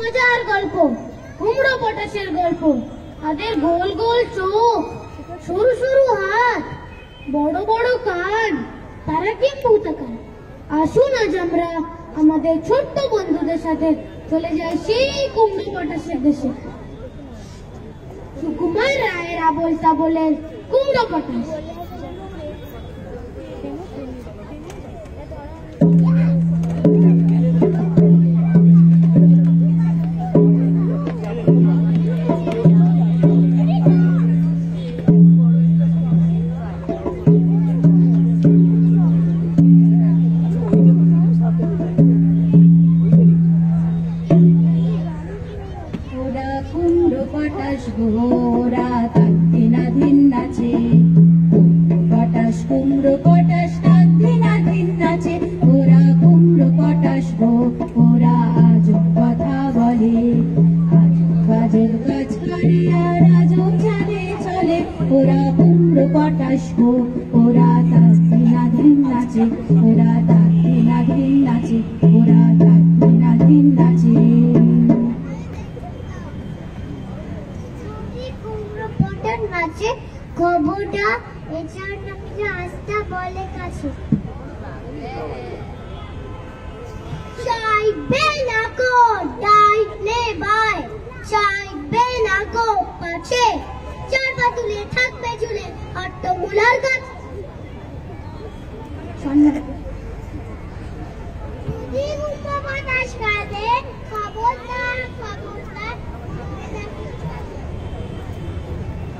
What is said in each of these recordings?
মজার গল্প, কুমড়ো পটাশের গল্প। তাদের গোল গোল চোখ, সরু সরু হাত, বড় বড় কান, তারা কি ভূতাকার? আসুন আজ আমরা আমাদের ছোট্ট বন্ধুদের সাথে চলে যাই সেই কুমড়ো পটাশের দেশে। সুকুমার রায়ের আবল তাবলের কুমড়ো পটাশ। পটাশ গোরা তাদ্দিনাধীন নাচে। কুমড়ো, পটাশ কুমড়ো নাচে। ওরা কুমড়ো ওরা কুমড়ো ওরা তাদ্দিনাধীন নাচে। ওরা নাচে ওরা তাদ্দিনাধীন নাচে। নাচে খবরটা এছাড়া নাকি রাস্তা বলে কাছে। চাইবে না গো ডাইলে বাই চাইবে না গো, পাছে। চার পা তুলে থাকবে ঝুলে আট্ট মুলার গাছ যদি কুমড়ো পটাশ কাঁদে খবরদার খবরদার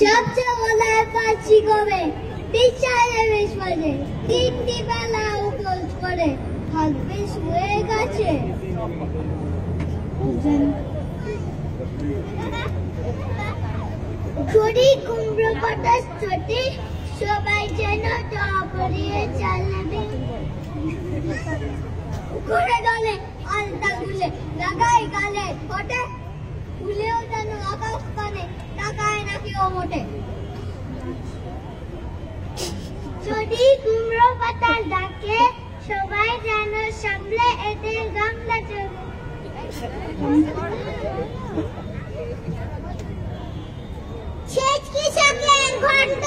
সবচেয়ে পাচ্ছি কবে? বিচারে বেশ বাজে তিনটি বেলা উপোস করে। থাকবে শুয়ে গেছে। ছড়ি কুমড়ো, পটাশ, ছোটে, সবাই যেন টপরিয়ে চালাবে। ঘুরে দলে আলতা গুলে লাগাই গালে ফটে ফুলেও যেন আকাশ কানে না যদি কুমড়ো পাতা ডাকে সবাই যেন সামলে শেষ কৃষকের ঘন্ট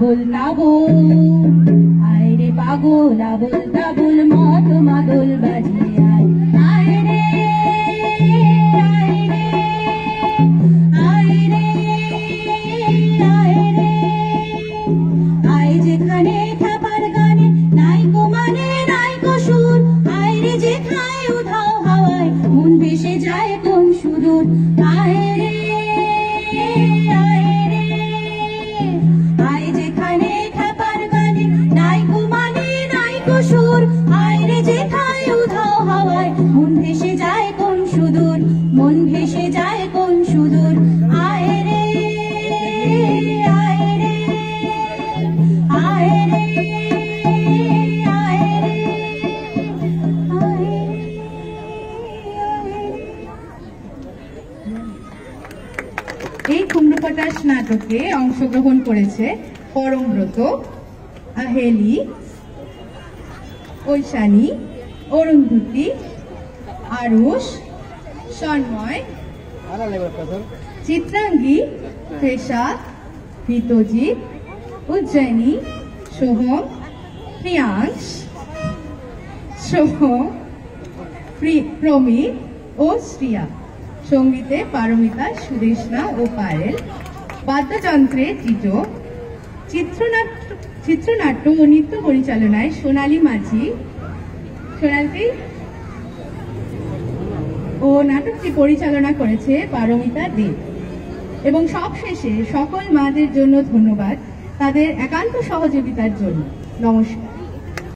আবল তাবল আয় রে পাগল আবল তাবল মত মাদল বাজিয়ে আয়। আয় রে আয় গ্রহণ করেছে পরমব্রত, আহেলি, ঐশানী, অরুন্ধতী, আরুষ, সন্ময়, চিত্রাঙ্গী তৃষা হিতজিৎ, উজ্জয়িনী, সোহম, প্রিয়াংশ, সোহম, প্রি- প্রমিত ও শ্রিয়া। সঙ্গীতে পারমিতা, সুদেশনা ও পায়েল, বাদ্যযন্ত্রে জিজো চিত্রনাট্য চিত্রনাট্য ও নৃত্য পরিচালনায় সোনালী মাঝি, সোনালি ও নাটকটি পরিচালনা করেছে পারমিতা দেব। এবং সবশেষে সকল মাদের জন্য ধন্যবাদ, তাদের একান্ত সহযোগিতার জন্য। নমস্কার।